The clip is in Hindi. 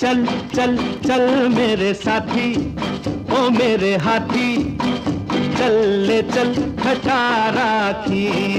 चल चल चल मेरे साथी ओ मेरे हाथी चल ले चल खटारा राखी।